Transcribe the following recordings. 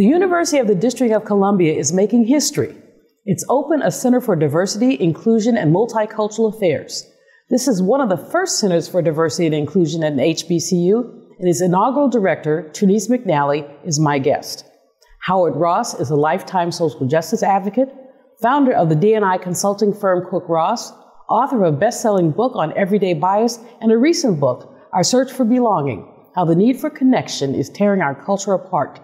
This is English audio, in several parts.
The University of the District of Columbia is making history. It's opened a Center for Diversity, Inclusion, and Multicultural Affairs. This is one of the first centers for diversity and inclusion at an HBCU, and its inaugural director, Trinice McNally, is my guest. Howard Ross is a lifetime social justice advocate, founder of the D&I consulting firm Cook Ross, author of a best-selling book on everyday bias, and a recent book, Our Search for Belonging, How the Need for Connection is Tearing Our Culture Apart.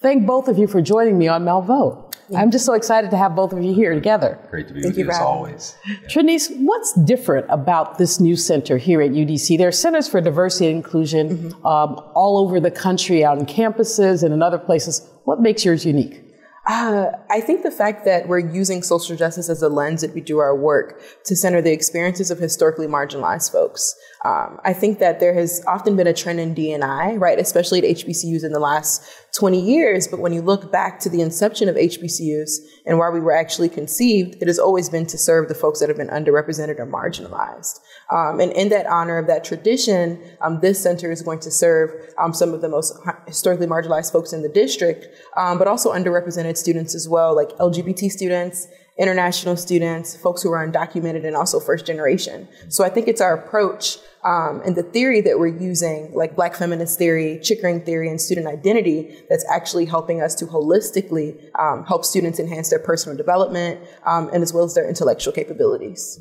Thank both of you for joining me on Malveaux. I'm just so excited to have both of you here together. Great to be Thank with you you, as for having always. Trinice, what's different about this new center here at UDC? There are centers for diversity and inclusion um, all over the country, out on campuses and in other places. What makes yours unique? Uh, I think the fact that we're using social justice as a lens that we do our work to center the experiences of historically marginalized folks. Um, I think that there has often been a trend in D&I, right, especially at HBCUs in the last 20 years. But when you look back to the inception of HBCUs and why we were actually conceived, it has always been to serve the folks that have been underrepresented or marginalized. Um, and in that honor of that tradition, um, this center is going to serve um, some of the most historically marginalized folks in the district, um, but also underrepresented students as well, like LGBT students, international students, folks who are undocumented, and also first generation. So I think it's our approach um, and the theory that we're using, like Black feminist theory, Chickering theory, and student identity, that's actually helping us to holistically um, help students enhance their personal development um, and as well as their intellectual capabilities.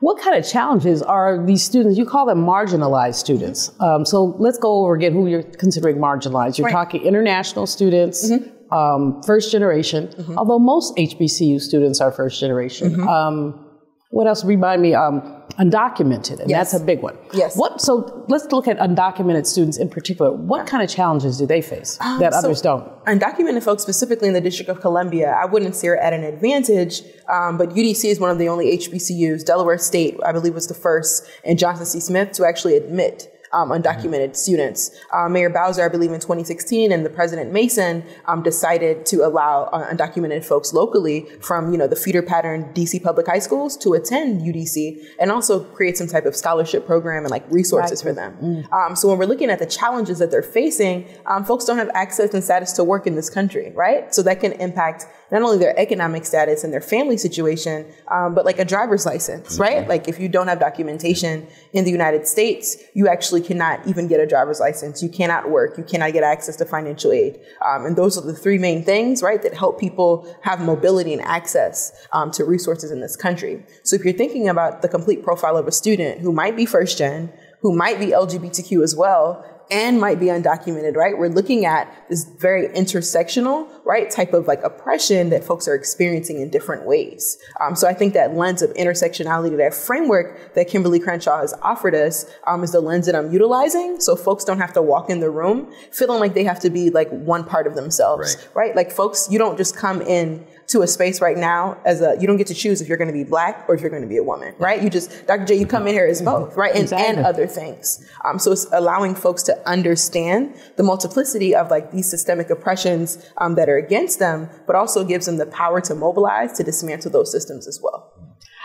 What kind of challenges are these students? You call them marginalized students. Um, so let's go over again who you're considering marginalized. You're Right. talking international students, um, first generation, although most HBCU students are first generation. Um, what else? Remind me, um, undocumented, and Yes. that's a big one. Yes. What? So let's look at undocumented students in particular. What kind of challenges do they face that so- others don't? Undocumented folks, specifically in the District of Columbia, I wouldn't say are at an advantage, um, but UDC is one of the only HBCUs. Delaware State, I believe, was the first, and Johnson C. Smith to actually admit um, undocumented students. Uh, Mayor Bowser, I believe, in 2016, and the President Mason um, decided to allow uh, undocumented folks locally from, you know, the feeder pattern DC public high schools to attend UDC, and also create some type of scholarship program and like resources for them. Um, so when we're looking at the challenges that they're facing, um, folks don't have access and status to work in this country, right? So that can impact not only their economic status and their family situation, um, but like a driver's license, right? Like if you don't have documentation in the United States, you actually cannot even get a driver's license. You cannot work. You cannot get access to financial aid. Um, and those are the three main things, right, that help people have mobility and access um, to resources in this country. So if you're thinking about the complete profile of a student who might be first gen, who might be LGBTQ as well, and might be undocumented, right? We're looking at this very intersectional, right, type of like oppression that folks are experiencing in different ways. Um, so I think that lens of intersectionality, that framework that Kimberlé Crenshaw has offered us, um, is the lens that I'm utilizing. So folks don't have to walk in the room feeling like they have to be like one part of themselves, Right. right? Like folks, you don't just come in to a space right now as a you don't get to choose if you're going to be black or if you're going to be a woman, right? You just Dr. J, you come in here as both, right? And, Exactly. and other things. Um, so it's allowing folks to understand the multiplicity of like these systemic oppressions um, that are against them, but also gives them the power to mobilize to dismantle those systems as well.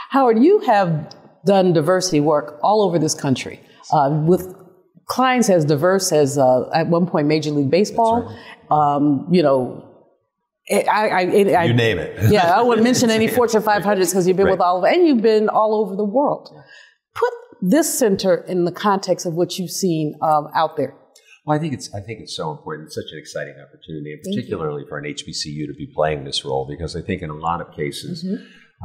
Howard, you have done diversity work all over this country uh, with clients as diverse as uh, at one point Major League Baseball. Um, you know, I, I, I, I You name it. yeah, I wouldn't mention any Fortune 500s because you've been with all of, and you've been all over the world. Put this center in the context of what you've seen um, out there. Well, I think it's I think it's so important. It's such an exciting opportunity, and particularly for an HBCU to be playing this role, because I think in a lot of cases,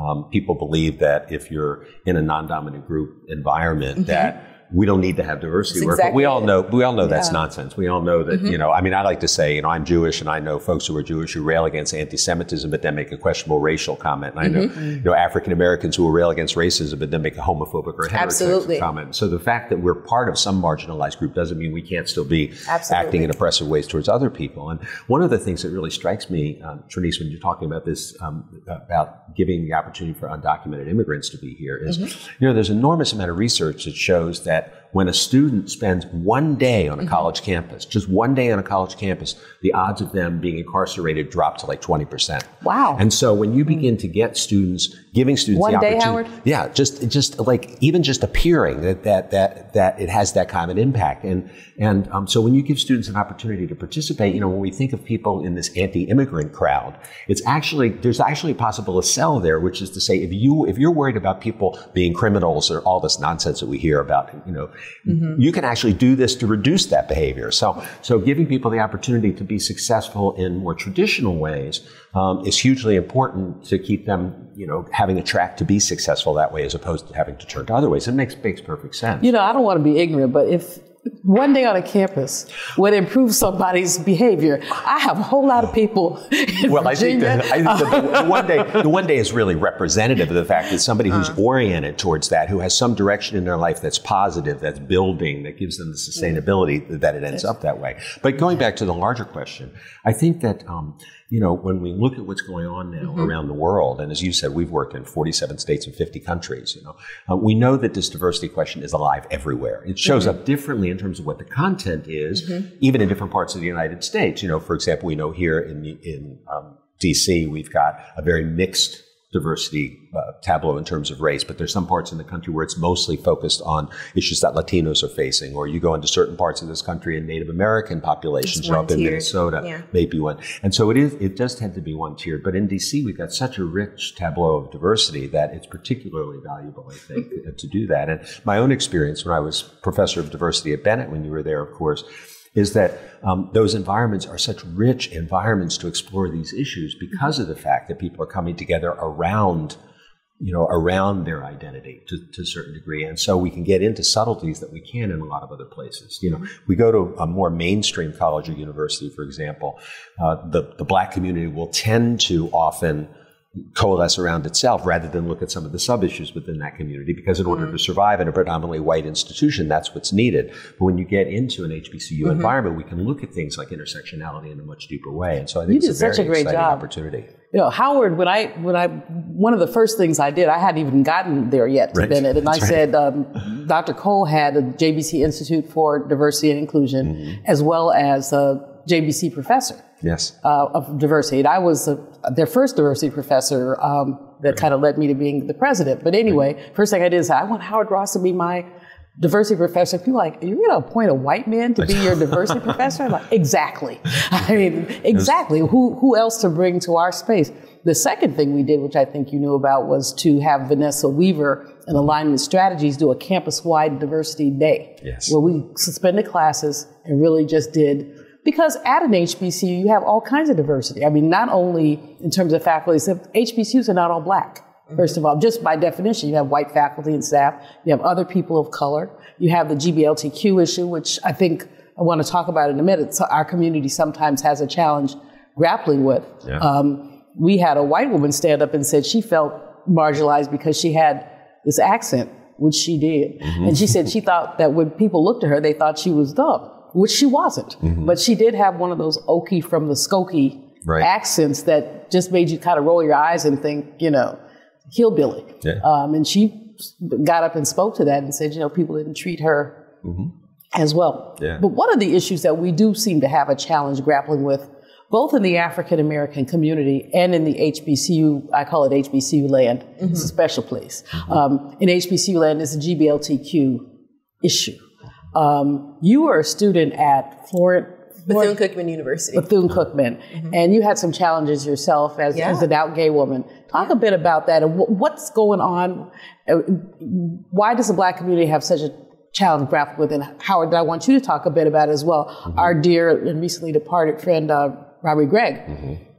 um, people believe that if you're in a non-dominant group environment, that we don't need to have diversity That's work. But we all know we all know that's Yeah. nonsense. We all know that you know. I mean, I like to say, you know, I'm Jewish, and I know folks who are Jewish who rail against anti-Semitism, but then make a questionable racial comment. And I know you know African Americans who will rail against racism, but then make a homophobic or heterosexual comment. So the fact that we're part of some marginalized group doesn't mean we can't still be Absolutely. acting in oppressive ways towards other people. And one of the things that really strikes me, um, Trinice, when you're talking about this, um, about giving the opportunity for undocumented immigrants to be here, is Mm-hmm. you know there's an enormous amount of research that shows that that when a student spends one day on a Mm-hmm. college campus, just one day on a college campus, the odds of them being incarcerated drop to like 20%. Wow. And so when you begin to get students, giving students One the day, opportunity, Howard? yeah, just just like even just appearing that that that that it has that kind of an impact. And and um, so when you give students an opportunity to participate, you know, when we think of people in this anti-immigrant crowd, it's actually there's actually possible a cell there, which is to say, if you if you're worried about people being criminals or all this nonsense that we hear about, you know, you can actually do this to reduce that behavior. So so giving people the opportunity to be successful in more traditional ways um, is hugely important to keep them, you know, having a track to be successful that way, as opposed to having to turn to other ways. It makes makes perfect sense. You know, I don't want to be ignorant, but if one day on a campus would improve somebody's behavior, I have a whole lot of people in well, I think, Virginia. that, I think that the, the one day the one day is really representative of the fact that somebody who's oriented towards that, who has some direction in their life that's positive, that's building, that gives them the sustainability that it ends up that way. But going back to the larger question, I think that um, you know when we look at what's going on now around the world, and as you said, we've worked in 47 states and 50 countries. You know, uh, we know that this diversity question is alive everywhere. It shows up differently in terms of what the content is, even in different parts of the United States. You know, for example, we know here in in um, DC, we've got a very mixed diversity uh, tableau in terms of race, but there's some parts in the country where it's mostly focused on issues that Latinos are facing, or you go into certain parts of this country and Native American populations show up in Minnesota, yeah. maybe one. And so it is, it does tend to be one tiered, but in DC, we've got such a rich tableau of diversity that it's particularly valuable, I think, to do that. And my own experience when I was professor of diversity at Bennett, when you were there, of course, is that um, those environments are such rich environments to explore these issues because of the fact that people are coming together around you know around their identity to, to a certain degree. And so we can get into subtleties that we can in a lot of other places. You know we go to a more mainstream college or university for example uh, the, the black community will tend to often coalesce around itself rather than look at some of the sub issues within that community because in order to survive in a predominantly white institution that's what's needed but when you get into an hbcu environment we can look at things like intersectionality in a much deeper way and so i think You it's did a very such a great exciting job. opportunity You know, Howard, when I, when I, one of the first things I did, I hadn't even gotten there yet to Right. Bennett, and I right. said, um, Dr. Cole had a JBC Institute for Diversity and Inclusion, Mm-hmm. as well as a JBC professor yes uh, of diversity. And I was uh their first diversity professor um, that kind of led me to being the president. But anyway, first thing I did is I want Howard Ross to be my diversity professor. People are like, are you going to appoint a white man to be your diversity professor? I'm like, exactly. I mean, exactly. Who, who else to bring to our space? The second thing we did, which I think you knew about, was to have Vanessa Weaver and Alignment Strategies do a campus-wide diversity day, Yes. where we suspended classes and really just did because at an HBCU you have all kinds of diversity. I mean, not only in terms of faculty, so HBCUs are not all black. First of all, just by definition, you have white faculty and staff. You have other people of color. You have the GBLTQ issue, which I think I want to talk about in a minute. So our community sometimes has a challenge grappling with. Yeah. Um, we had a white woman stand up and said she felt marginalized because she had this accent, which she did. Mm-hmm. And she said she thought that when people looked at her, they thought she was dumb, which she wasn't. But she did have one of those Okie from the Skokie Mm-hmm. Right. accents that just made you kind of roll your eyes and think, you know, hillbilly. Yeah. Um, and she got up and spoke to that and said, you know, people didn't treat her as well. Yeah. But one of the issues that we do seem to have a challenge grappling with, both in the African American community and in the HBCU, I call it HBCU land, it's a special place. Um, in HBCU land is the GBLTQ issue. Um, you were a student at Florent. Bethune Cookman University. Bethune Cookman, and you had some challenges yourself as, Yeah. as an out gay woman. Talk a bit about that and wh- what's going on. Uh, Why does the black community have such a challenge grapple with? And Howard, I want you to talk a bit about it as well. Our dear and recently departed friend, uh, Robbie Gregg,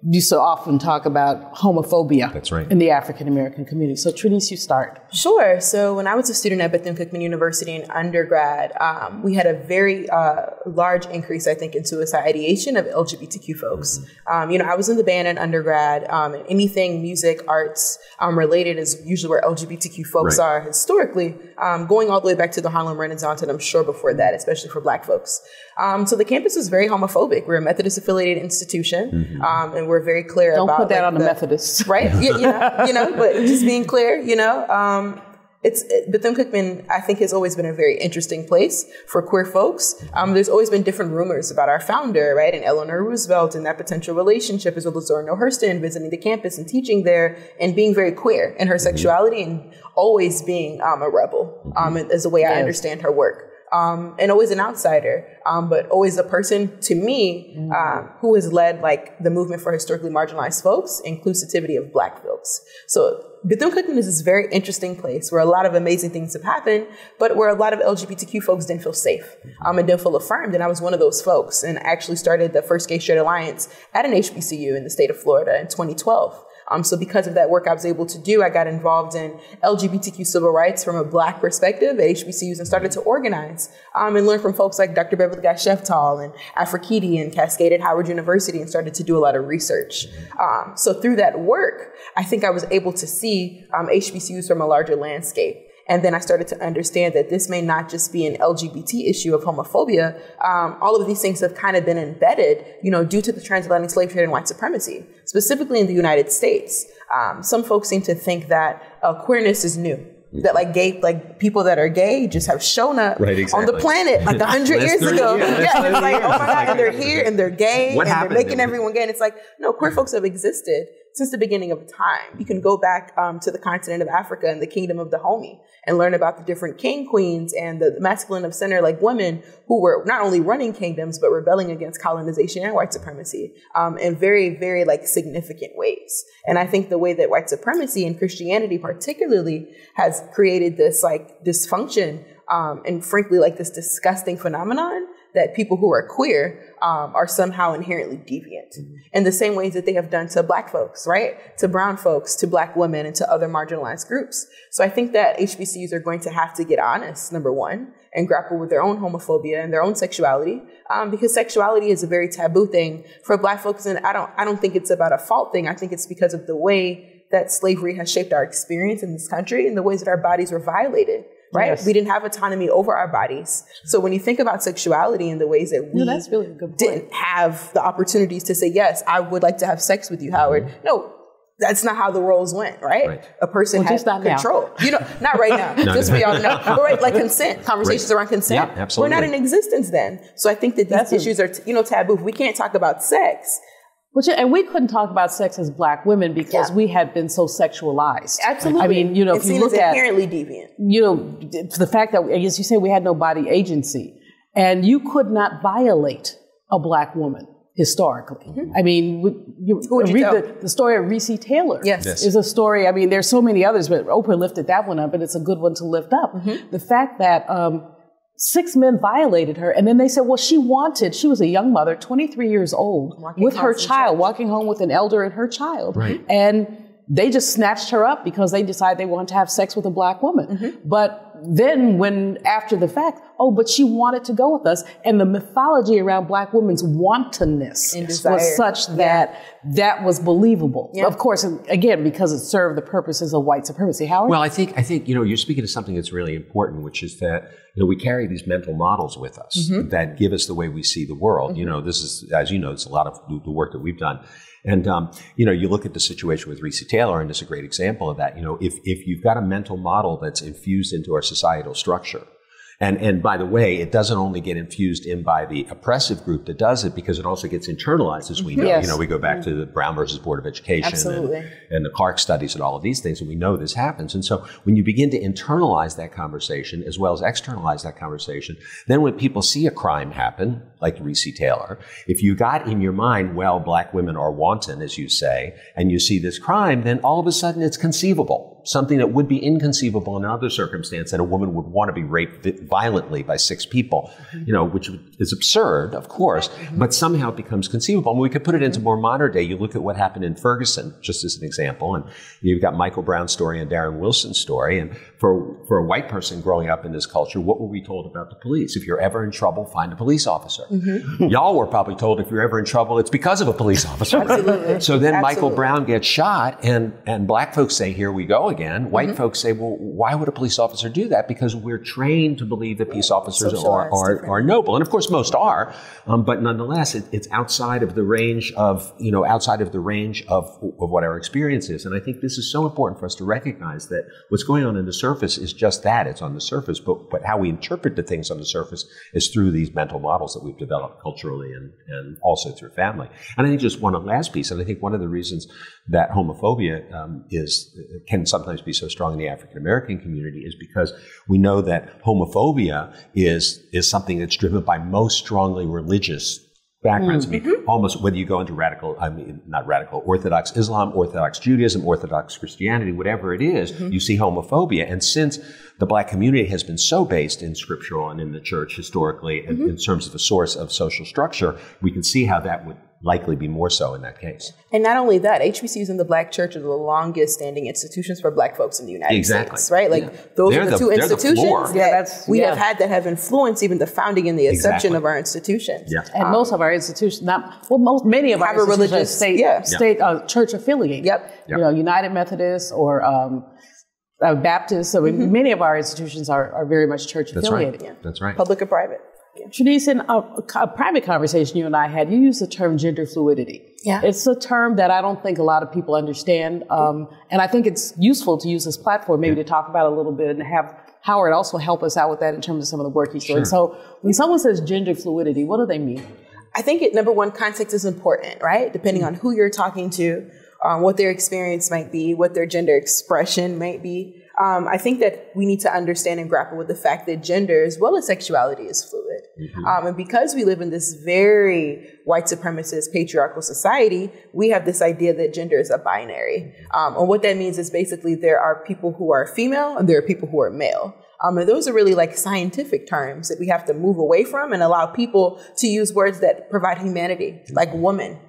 used to often talk about homophobia That's right. in the African American community. So, Trinice, you start. Sure. So when I was a student at Bethune Cookman University in undergrad, um, we had a very uh, large increase, I think, in suicide ideation of LGBTQ folks. Um, you know, I was in the band in undergrad, um, and anything music, arts um, related is usually where LGBTQ folks Right. are historically, um, going all the way back to the Harlem Renaissance, and I'm sure before that, especially for Black folks. Um, so the campus is very homophobic. We're a Methodist affiliated institution, um, and we're very clear Don't about put that like, on the, Methodists. right? you, you know, you know, but just being clear, you know. Um, it's Bethune Cookman, I think, has always been a very interesting place for queer folks. Um, there's always been different rumors about our founder, right, and Eleanor Roosevelt and that potential relationship, as well as Zora Neale Hurston visiting the campus and teaching there, and being very queer in her mm-hmm. sexuality and always being um, a rebel, um, is the way I understand her work. Um, and always an outsider, um, but always a person to me mm. uh, who has led like the movement for historically marginalized folks, inclusivity of Black folks. So Bethune Cookman is this very interesting place where a lot of amazing things have happened, but where a lot of LGBTQ folks didn't feel safe um, and didn't feel affirmed. And I was one of those folks and actually started the first Gay Straight Alliance at an HBCU in the state of Florida in 2012. Um, so because of that work I was able to do, I got involved in LGBTQ civil rights from a black perspective at HBCUs and started to organize um, and learn from folks like Dr. Beverly Guy Sheftall and Afrikidi and Cascade at Howard University and started to do a lot of research. Um, so through that work, I think I was able to see HBCUs um, from a larger landscape. And then I started to understand that this may not just be an LGBT issue of homophobia. Um, all of these things have kind of been embedded, you know, due to the transatlantic slave trade and white supremacy, specifically in the United States. Um, some folks seem to think that uh, queerness is new that like gay like people that are gay just have shown up right, exactly. on the planet like a hundred years ago. Yeah, yeah it's like oh my god, and they're here and they're gay what and they're making everyone gay. And it's like no, queer folks have existed since the beginning of time. You can go back um, to the continent of Africa and the kingdom of Dahomey and learn about the different king queens and the masculine of center like women who were not only running kingdoms but rebelling against colonization and white supremacy um, in very very like significant ways. And I think the way that white supremacy and Christianity particularly has created this like dysfunction um, and frankly like this disgusting phenomenon that people who are queer um, are somehow inherently deviant mm-hmm. in the same ways that they have done to black folks, right? To brown folks, to black women, and to other marginalized groups. So I think that HBCUs are going to have to get honest, number one, and grapple with their own homophobia and their own sexuality, um, because sexuality is a very taboo thing for black folks. And I don't, I don't think it's about a fault thing. I think it's because of the way that slavery has shaped our experience in this country and the ways that our bodies were violated right? Yes. We didn't have autonomy over our bodies. So when you think about sexuality and the ways that we no, that's really good didn't have the opportunities to say, yes, I would like to have sex with you, Howard. Mm-hmm. No, that's not how the roles went, right? right. A person well, has control. Now. You know, not right now. no, just we all know. But right, like consent, conversations right. around consent. Yeah, absolutely. We're not in existence then. So I think that these that's issues a, are, you know, taboo. We can't talk about sex which, and we couldn't talk about sex as black women because yeah. we had been so sexualized. Absolutely. I mean, you know, if you look at inherently deviant, you know, the fact that, as you say, we had no body agency, and you could not violate a black woman historically. Mm-hmm. I mean, you, you read the, the, story of Recy Taylor. Yes. yes. Is a story, I mean, there's so many others, but Oprah lifted that one up, and it's a good one to lift up. Mm-hmm. The fact that, um, six men violated her. And then they said, well, she wanted, she was a young mother, 23 years old, walking with her child, walking home with an elder and her child. Right. And they just snatched her up because they decided they wanted to have sex with a black woman. Mm-hmm. But then when after the fact, oh, but she wanted to go with us. And the mythology around black women's wantonness was such that yeah. that was believable. Yeah. Of course, again, because it served the purposes of white supremacy. Howard? Well, I think, I think, you know, you're speaking to something that's really important, which is that, you know, we carry these mental models with us mm-hmm. that give us the way we see the world. Mm-hmm. You know, this is, as you know, it's a lot of the work that we've done. And um, you know, you look at the situation with Recy Taylor, and it's a great example of that. You know, if if you've got a mental model that's infused into our societal structure, and, and by the way, it doesn't only get infused in by the oppressive group that does it because it also gets internalized, as we know. Yes. You know, we go back to the Brown versus Board of Education and, and, the Clark studies and all of these things, and we know this happens. And so when you begin to internalize that conversation as well as externalize that conversation, then when people see a crime happen, like Recy Taylor, if you got in your mind, well, black women are wanton, as you say, and you see this crime, then all of a sudden it's conceivable something that would be inconceivable in other circumstance that a woman would want to be raped violently by six people, mm-hmm. you know, which is absurd, of course, mm-hmm. but somehow it becomes conceivable. And we could put it into more modern day. You look at what happened in Ferguson, just as an example, and you've got Michael Brown's story and Darren Wilson's story. And for, for a white person growing up in this culture, what were we told about the police? If you're ever in trouble, find a police officer. Mm-hmm. Y'all were probably told if you're ever in trouble, it's because of a police officer. Absolutely. So then Absolutely. Michael Brown gets shot and, and black folks say, here we go again, white mm-hmm. folks say, well, why would a police officer do that? Because we're trained to believe that peace officers are, are, are, noble. And of course, most are. Um, but nonetheless, it, it's outside of the range of, you know, outside of the range of, of what our experience is. And I think this is so important for us to recognize that what's going on in the surface is just that. It's on the surface. But, but how we interpret the things on the surface is through these mental models that we've developed culturally and, and also through family. And I think just one last piece, and I think one of the reasons that homophobia um, is can sometimes be so strong in the African American community is because we know that homophobia is is something that's driven by most strongly religious backgrounds. Mm-hmm. I mean, almost whether you go into radical, I mean, not radical, Orthodox Islam, Orthodox Judaism, Orthodox Christianity, whatever it is, mm-hmm. you see homophobia. And since the black community has been so based in scriptural and in the church historically, mm-hmm. in, in terms of a source of social structure, we can see how that would likely be more so in that case. And not only that, HBCUs and the Black Church are the longest standing institutions for Black folks in the United exactly. States, right? Like yeah. those they're are the, the two institutions the that we yeah. have had that have influenced even the founding and the inception exactly. of our institutions. Yeah. And um, most of our institutions, not well, most many of our religious state yeah. state uh, church affiliated. Yep. yep. You know, United Methodist or um, uh, Baptist. So mm-hmm. many of our institutions are, are very much church affiliated. That's affiliated. Right. Yeah. That's right. Public and private. Trinice, in a, a, private conversation you and I had, you used the term gender fluidity. Yeah. It's a term that I don't think a lot of people understand. Um, and I think it's useful to use this platform maybe to talk about a little bit and have Howard also help us out with that in terms of some of the work he's doing. Sure. So when someone says gender fluidity, what do they mean? I think it, number one, context is important, right? Depending mm-hmm. on who you're talking to, um, what their experience might be, what their gender expression might be. Um, I think that we need to understand and grapple with the fact that gender, as well as sexuality, is fluid. Mm-hmm. Um, and because we live in this very white supremacist patriarchal society, we have this idea that gender is a binary. Um, and what that means is basically there are people who are female and there are people who are male. Um, and those are really like scientific terms that we have to move away from and allow people to use words that provide humanity, like woman,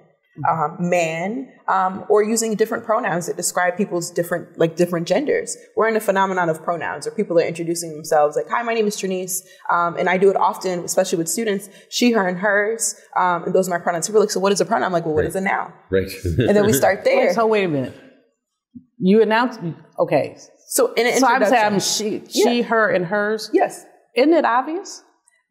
um, man, um, or using different pronouns that describe people's different, like different genders. We're in a phenomenon of pronouns, where people are introducing themselves like, "Hi, my name is Trinice," um, and I do it often, especially with students. She, her, and hers, um, and those are my pronouns. People are like, "So what is a pronoun?" I'm like, "Well, what right. is a noun?" Right. and then we start there. Wait, so wait a minute. You announce, okay. So in an so I'm saying I'm she, she, yeah. her, and hers. Yes. Isn't it obvious?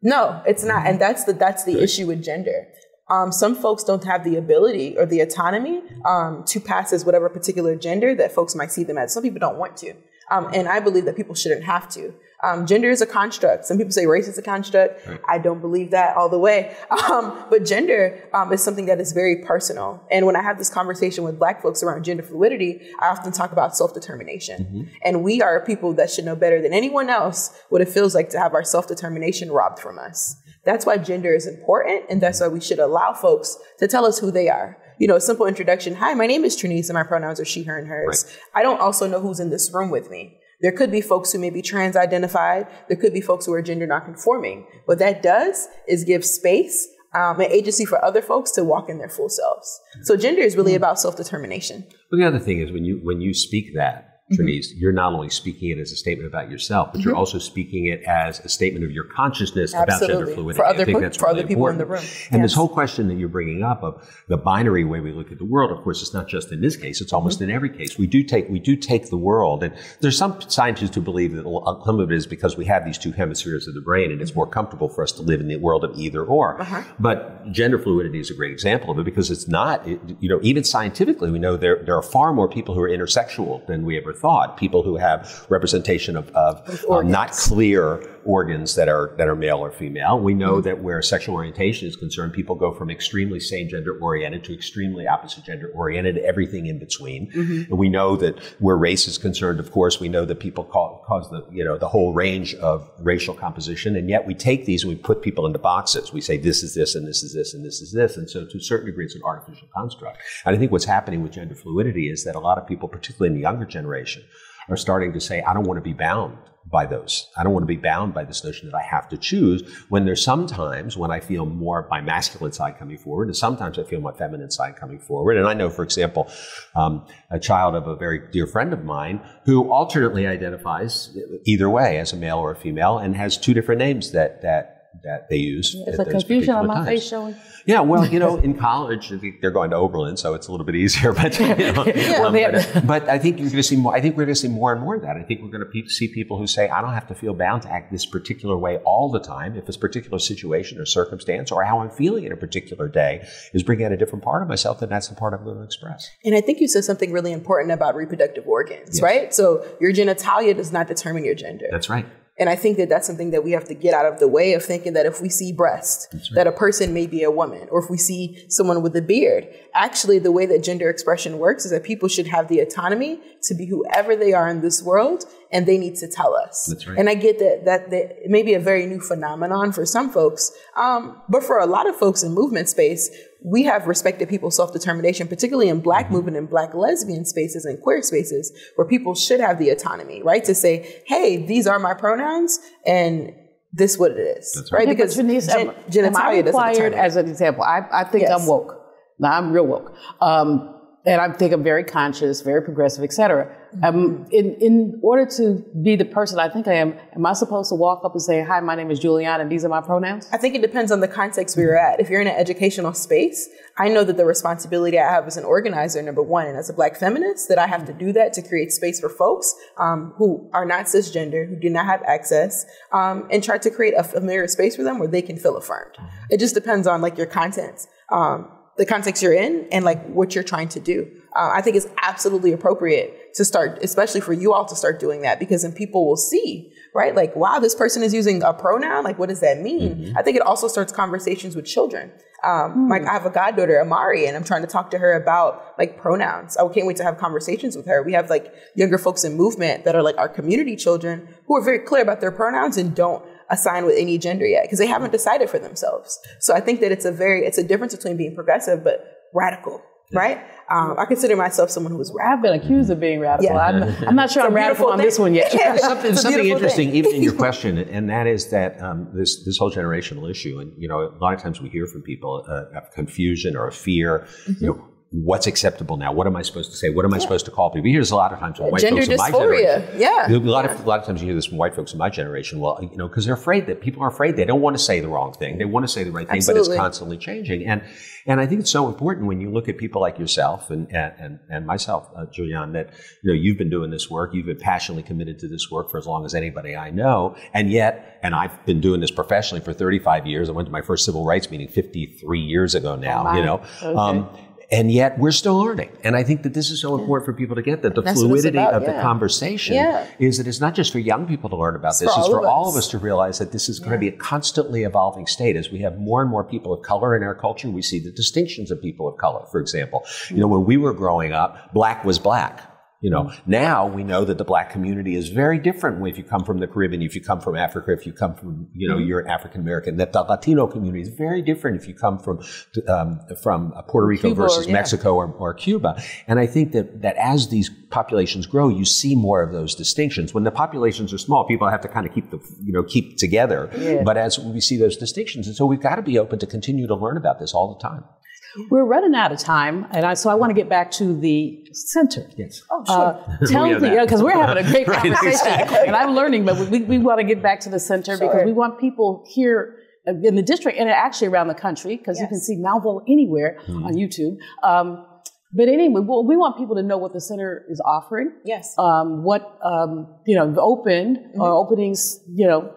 No, it's not, and that's the that's the right. issue with gender um, some folks don't have the ability or the autonomy um, to pass as whatever particular gender that folks might see them as. Some people don't want to. Um, and I believe that people shouldn't have to. Um, gender is a construct. Some people say race is a construct. Right. I don't believe that all the way. Um, but gender um, is something that is very personal. And when I have this conversation with black folks around gender fluidity, I often talk about self determination. Mm-hmm. And we are people that should know better than anyone else what it feels like to have our self determination robbed from us. That's why gender is important, and that's why we should allow folks to tell us who they are. You know, a simple introduction. Hi, my name is Trinice, and my pronouns are she, her, and hers. Right. I don't also know who's in this room with me. There could be folks who may be trans identified. There could be folks who are gender nonconforming. What that does is give space um, and agency for other folks to walk in their full selves. So gender is really mm. about self determination. But the other thing is when you when you speak that, Trinice, mm-hmm. you're not only speaking it as a statement about yourself, but mm-hmm. you're also speaking it as a statement of your consciousness Absolutely. about gender fluidity. For other, I think that's for really other people important. in the room. And yes. this whole question that you're bringing up of the binary way we look at the world, of course, it's not just in this case; it's almost mm-hmm. in every case. We do take we do take the world, and there's some scientists who believe that some of it is because we have these two hemispheres of the brain, and it's more comfortable for us to live in the world of either or. Uh-huh. But gender fluidity is a great example of it because it's not. It, you know, even scientifically, we know there there are far more people who are intersexual than we ever thought. People who have representation of, of uh, not clear organs that are that are male or female. We know mm-hmm. that where sexual orientation is concerned, people go from extremely same gender oriented to extremely opposite gender oriented, everything in between. Mm-hmm. And we know that where race is concerned, of course, we know that people call, cause the you know the whole range of racial composition, and yet we take these and we put people into boxes. We say this is this and this is this and this is this, and so to a certain degree, it's an artificial construct. And I think what's happening with gender fluidity is that a lot of people, particularly in the younger generation, are starting to say, I don't want to be bound by those. I don't want to be bound by this notion that I have to choose when there's sometimes when I feel more my masculine side coming forward and sometimes I feel my feminine side coming forward. And I know, for example, um, a child of a very dear friend of mine who alternately identifies either way as a male or a female and has two different names that, that that they use. There's a confusion on my times. face showing. Yeah, well, you know, in college they're going to Oberlin, so it's a little bit easier. But you know, yeah, um, but, but, I think you're going to see more. I think we're going to see more and more of that. I think we're going to see people who say, "I don't have to feel bound to act this particular way all the time. If this particular situation or circumstance or how I'm feeling in a particular day is bringing out a different part of myself, then that's the part I'm going to express." And I think you said something really important about reproductive organs, yes. right? So your genitalia does not determine your gender. That's right. And I think that that's something that we have to get out of the way of thinking that if we see breast, right. that a person may be a woman, or if we see someone with a beard. Actually, the way that gender expression works is that people should have the autonomy to be whoever they are in this world, and they need to tell us. Right. And I get that, that that it may be a very new phenomenon for some folks, um, but for a lot of folks in movement space, we have respected people's self-determination, particularly in black mm-hmm. movement and black lesbian spaces and queer spaces where people should have the autonomy, right? To say, hey, these are my pronouns and this what it is, right. right? because Janice, gen- am, genitalia am I required, as an example, I, I think yes. I'm woke. Now I'm real woke. Um, and I think I'm very conscious, very progressive, etc. Um, in in order to be the person I think I am, am I supposed to walk up and say, "Hi, my name is Julianne, and these are my pronouns"? I think it depends on the context we are at. If you're in an educational space, I know that the responsibility I have as an organizer, number one, and as a Black feminist, that I have to do that to create space for folks um, who are not cisgender, who do not have access, um, and try to create a familiar space for them where they can feel affirmed. It just depends on like your content. Um, the context you're in and like what you're trying to do. Uh, I think it's absolutely appropriate to start, especially for you all to start doing that because then people will see, right? Like, wow, this person is using a pronoun. Like, what does that mean? Mm-hmm. I think it also starts conversations with children. Um, mm. Like, I have a goddaughter, Amari, and I'm trying to talk to her about like pronouns. I can't wait to have conversations with her. We have like younger folks in movement that are like our community children who are very clear about their pronouns and don't assign with any gender yet because they haven't decided for themselves. So I think that it's a very it's a difference between being progressive but radical, right? Um, I consider myself someone who is. I've been accused of being radical. Yeah. I'm, I'm, not sure I'm radical on this one yet. something, something interesting, thing. even in your question, and that is that um, this this whole generational issue, and you know, a lot of times we hear from people uh, of confusion or fear. Mm-hmm. You know, what's acceptable now? What am I supposed to say? What am I yeah. supposed to call people? Here's a lot of times from white Gender folks dysphoria. in my generation. Yeah. A lot of a lot of times you hear this from white folks in my generation. Well, you know, because they're afraid that people are afraid they don't want to say the wrong thing. They want to say the right thing, Absolutely. but it's constantly changing. And and I think it's so important when you look at people like yourself and and and myself, uh, Julianne, that you know you've been doing this work. You've been passionately committed to this work for as long as anybody I know, and yet, and I've been doing this professionally for 35 years. I went to my first civil rights meeting 53 years ago now. Oh you know. Okay. Um, and yet we're still learning. And I think that this is so important for people to get that the That's fluidity about, of yeah. the conversation yeah. is that it's not just for young people to learn about it's this, it's for all of us to realize that this is yeah. going to be a constantly evolving state. As we have more and more people of color in our culture, we see the distinctions of people of color, for example. Mm-hmm. You know, when we were growing up, black was black you know, now we know that the black community is very different if you come from the Caribbean, if you come from Africa, if you come from, you know, mm-hmm. you're an African American. That the Latino community is very different if you come from um, from Puerto Rico Cuba, versus yeah. Mexico or, or, Cuba. And I think that that as these populations grow, you see more of those distinctions. When the populations are small, people have to kind of keep the you know keep together. Yeah. But as we see those distinctions, and so we've got to be open to continue to learn about this all the time. We're running out of time, and I, so I want to get back to the center. Yes. Oh, sure. Uh, tell me, because we're having a great right, conversation, exactly. and I'm learning, but we, we want to get back to the center sure. because we want people here in the district and actually around the country, because yes. you can see Malveaux anywhere mm-hmm. on YouTube. Um, but anyway, well, we want people to know what the center is offering. Yes. Um, what um, you know, open mm-hmm. or openings, you know,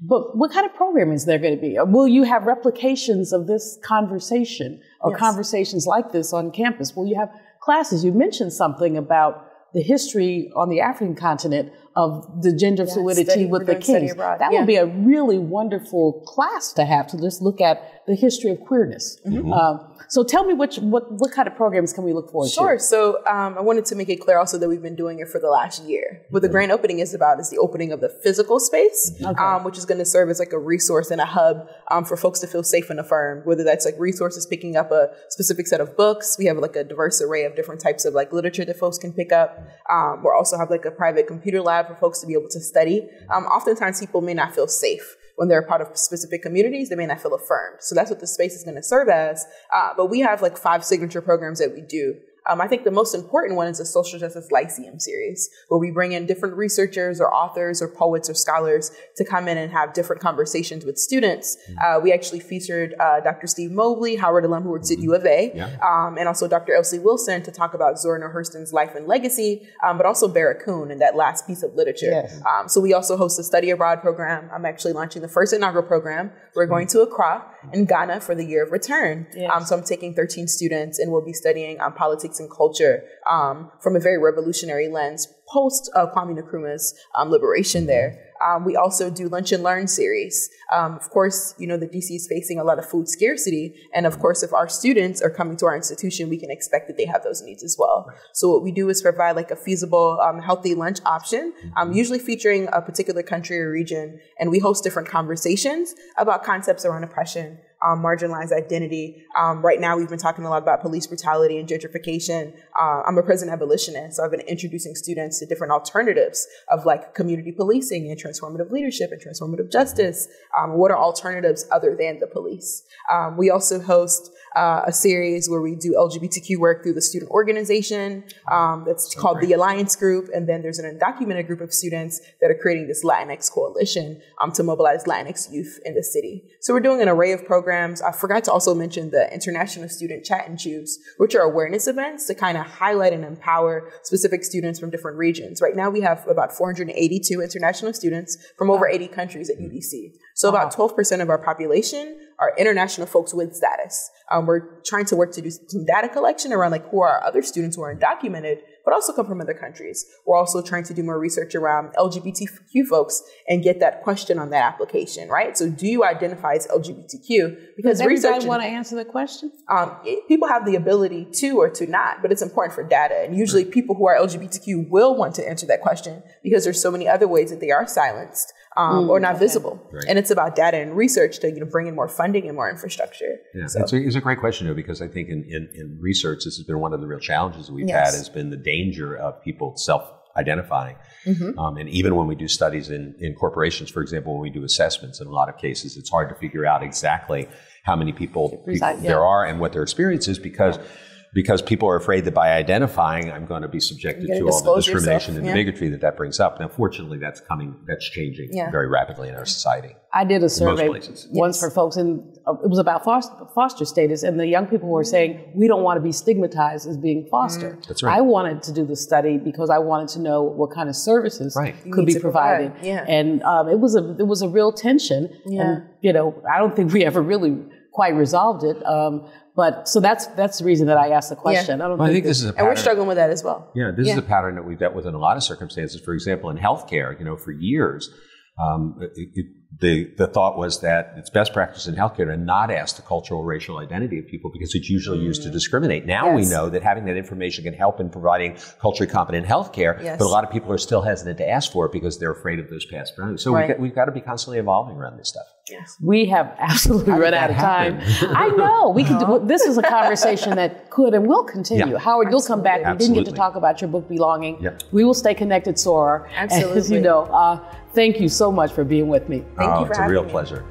but what kind of programming is there going to be? Will you have replications of this conversation or yes. conversations like this on campus? Will you have classes? You mentioned something about the history on the African continent of the gender yeah, fluidity with the kings. That yeah. would be a really wonderful class to have to just look at the history of queerness. Mm-hmm. Uh, so tell me what, what what kind of programs can we look forward sure. to? Sure. So um, I wanted to make it clear also that we've been doing it for the last year. What the mm-hmm. grand opening is about is the opening of the physical space, mm-hmm. okay. um, which is going to serve as like a resource and a hub um, for folks to feel safe and affirmed. Whether that's like resources picking up a specific set of books, we have like a diverse array of different types of like literature that folks can pick up. Um, we also have like a private computer lab for folks to be able to study. Um, oftentimes, people may not feel safe when they're a part of specific communities, they may not feel affirmed. So that's what the space is going to serve as. Uh, but we have like five signature programs that we do. Um, I think the most important one is the Social Justice Lyceum series, where we bring in different researchers or authors or poets or scholars to come in and have different conversations with students. Mm-hmm. Uh, we actually featured uh, Dr. Steve Mobley, Howard alum who works at U of A, yeah. um, and also Dr. Elsie Wilson to talk about Zora Neale Hurston's life and legacy, um, but also Barracoon and that last piece of literature. Yes. Um, so we also host a study abroad program. I'm actually launching the first inaugural program. We're going to Accra in Ghana for the year of return. Yes. Um, so I'm taking 13 students and we'll be studying um, politics and culture um, from a very revolutionary lens post uh, Kwame Nkrumah's um, liberation there. Um, we also do lunch and learn series. Um, of course, you know, the DC is facing a lot of food scarcity. And of course, if our students are coming to our institution, we can expect that they have those needs as well. So what we do is provide like a feasible, um, healthy lunch option, um, usually featuring a particular country or region. And we host different conversations about concepts around oppression, um, marginalized identity. Um, right now, we've been talking a lot about police brutality and gentrification. Uh, I'm a prison abolitionist, so I've been introducing students to different alternatives of like community policing and transformative leadership and transformative justice. Um, what are alternatives other than the police? Um, we also host uh, a series where we do LGBTQ work through the student organization um, that's called okay. the Alliance Group. And then there's an undocumented group of students that are creating this Latinx coalition um, to mobilize Latinx youth in the city. So we're doing an array of programs. I forgot to also mention the International Student Chat and Choose, which are awareness events to kind of highlight and empower specific students from different regions. Right now we have about 482 international students from over 80 countries at UDC. So about 12% of our population are international folks with status. Um, we're trying to work to do some data collection around like who are other students who are undocumented, but also come from other countries. We're also trying to do more research around LGBTQ folks and get that question on that application, right? So, do you identify as LGBTQ? Because Does everybody want to answer the question. Um, it, people have the ability to or to not, but it's important for data. And usually, people who are LGBTQ will want to answer that question because there's so many other ways that they are silenced um, mm, or not okay. visible. Right. And it's about data and research to you know, bring in more funding and more infrastructure. Yeah, so. it's, a, it's, a, great question, though, because I think in, in, in, research, this has been one of the real challenges we've yes. had has been the danger of people self identifying. Mm-hmm. Um, and even when we do studies in, in corporations, for example, when we do assessments, in a lot of cases, it's hard to figure out exactly how many people, people yeah. there are and what their experience is because. Yeah because people are afraid that by identifying, I'm going to be subjected to all the discrimination yourself. and yeah. bigotry that that brings up. Now, fortunately, that's coming, that's changing yeah. very rapidly in our society. I did a survey once yes. for folks, and uh, it was about foster, foster, status, and the young people were saying we don't want to be stigmatized as being foster. Mm. That's right. I wanted to do the study because I wanted to know what kind of services right. could be provided, provide. yeah. and um, it was a it was a real tension. Yeah. And you know, I don't think we ever really quite resolved it. Um, but so that's that's the reason that I asked the question. Yeah. I don't well, think, I think this, this is a pattern. and we're struggling with that as well. Yeah, this yeah. is a pattern that we've dealt with in a lot of circumstances. For example, in healthcare, you know, for years, um, it, it, the, the thought was that it's best practice in healthcare to not ask the cultural racial identity of people because it's usually mm. used to mm. discriminate. Now yes. we know that having that information can help in providing culturally competent healthcare, yes. but a lot of people are still hesitant to ask for it because they're afraid of those past values. So right. we've, got, we've got to be constantly evolving around this stuff. Yes. We have absolutely run out of time. I know. We can do, this is a conversation that could and will continue. Yeah. Howard, absolutely. you'll come back. Absolutely. We didn't get to talk about your book Belonging. Yeah. We will stay connected, Sora. Absolutely. As you know, uh, Thank you so much for being with me. Oh, Thank oh, you it's a real me. pleasure.